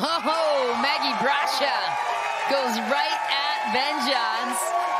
Oh, Maggie Brasha goes right at Ben Johns.